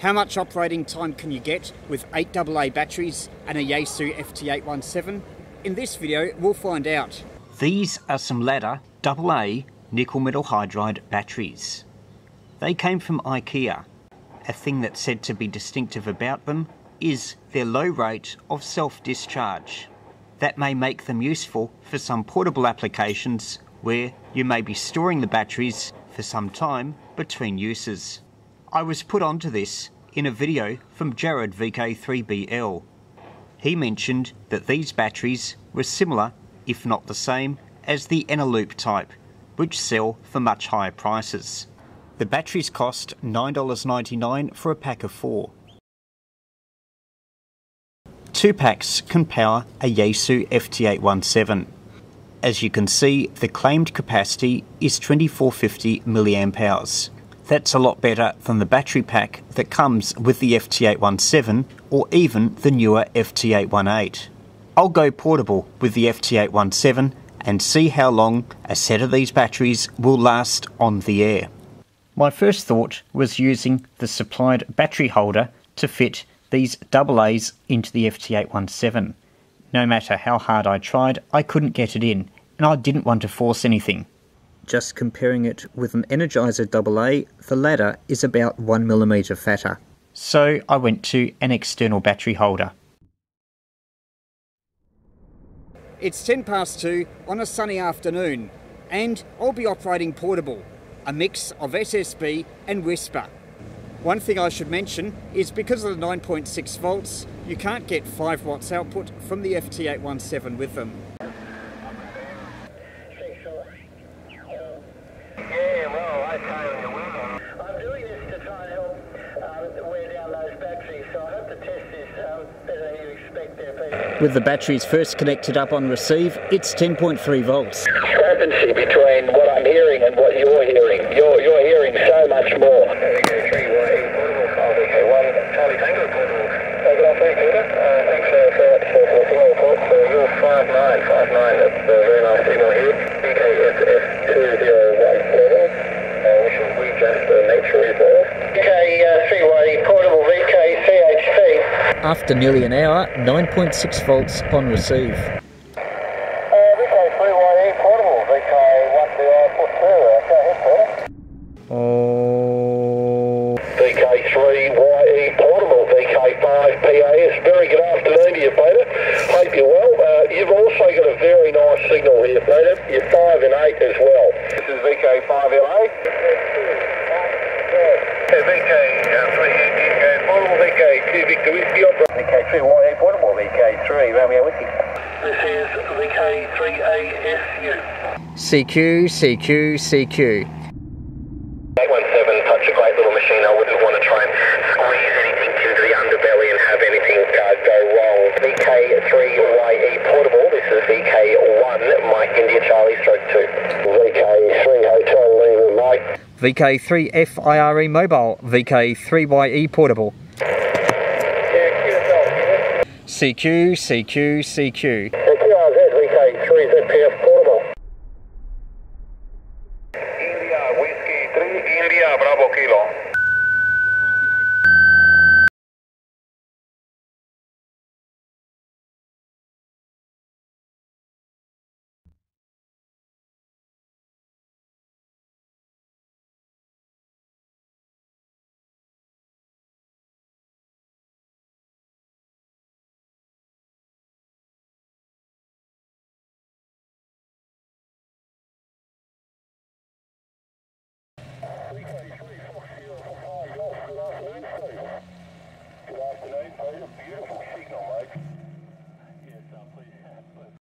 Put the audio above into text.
How much operating time can you get with 8AA batteries and a Yaesu FT817? In this video, we'll find out. These are some Ladda AA nickel metal hydride batteries. They came from IKEA. A thing that's said to be distinctive about them is their low rate of self-discharge. That may make them useful for some portable applications where you may be storing the batteries for some time between uses. I was put onto this in a video from Jared VK3BL. He mentioned that these batteries were similar, if not the same, as the Eneloop type, which sell for much higher prices. The batteries cost $9.99 for a pack of four. Two packs can power a Yaesu FT817. As you can see, the claimed capacity is 2450 mAh. That's a lot better than the battery pack that comes with the FT817 or even the newer FT818. I'll go portable with the FT817 and see how long a set of these batteries will last on the air. My first thought was using the supplied battery holder to fit these AA's into the FT817. No matter how hard I tried, I couldn't get it in, and I didn't want to force anything. Just comparing it with an Energizer AA, the latter is about 1mm fatter. So I went to an external battery holder. It's 10 past 2 on a sunny afternoon, and I'll be operating portable, a mix of SSB and WSPR. One thing I should mention is because of the 9.6 volts, you can't get 5 watts output from the FT817 with them. With the batteries first connected up on receive, it's 10.3 volts. Discrepancy between what I'm hearing and what you're hearing. You're, you're hearing so much more. After nearly an hour, 9.6 volts upon receive. Oh. VK3YE portable, VK5PAS. Very good afternoon to you, Peter. Hope you're well. Uh, you've also got a very nice signal here, Peter. You're 5 and 8 as well. This is VK5LA. VK3 portable, VK2 Victor Whiskey Opera. VK3YE portable, VK3 Romeo Whiskey. This is VK3ASU. CQ, CQ, CQ. 817, such a great little machine. I wouldn't want to try and squeeze anything into the underbelly and have anything uh, go wrong. VK3YE portable. This is VK1, Mike India Charlie stroke 2. VK3 Hotel Lima Mike. VK3FIRE mobile, VK3YE portable. CQ, CQ, CQ. QRZ VK3ZPF portable. India Whiskey 3 India Bravo Kilo.